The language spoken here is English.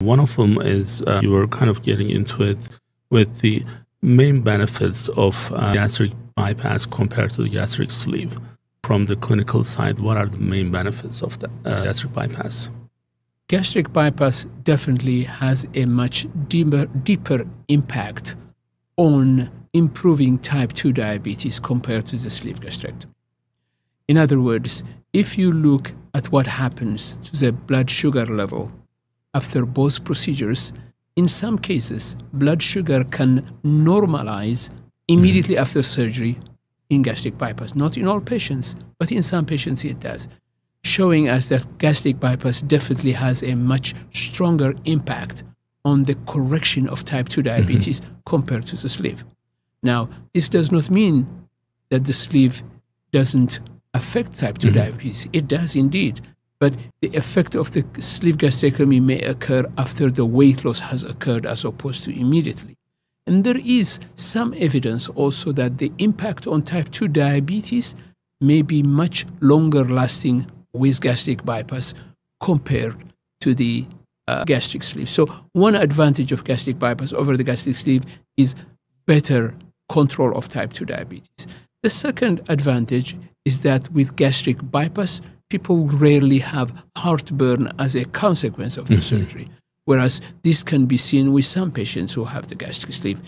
One of them is uh, you were kind of getting into it with the main benefits of uh, gastric bypass compared to the gastric sleeve. From the clinical side, what are the main benefits of the uh, gastric bypass? Gastric bypass definitely has a much deeper, deeper impact on improving type 2 diabetes compared to the sleeve gastrectomy. In other words, if you look at what happens to the blood sugar level after both procedures, in some cases, blood sugar can normalize immediately mm. after surgery in gastric bypass. Not in all patients, but in some patients it does, showing us that gastric bypass definitely has a much stronger impact on the correction of type 2 diabetes mm-hmm. compared to the sleeve. Now, this does not mean that the sleeve doesn't affect type 2 mm-hmm. diabetes. It does indeed. But the effect of the sleeve gastrectomy may occur after the weight loss has occurred as opposed to immediately. And there is some evidence also that the impact on type 2 diabetes may be much longer lasting with gastric bypass compared to the uh, gastric sleeve. So, one advantage of gastric bypass over the gastric sleeve is better control of type 2 diabetes. The second advantage is that with gastric bypass, people rarely have heartburn as a consequence of the mm-hmm. surgery, whereas this can be seen with some patients who have the gastric sleeve.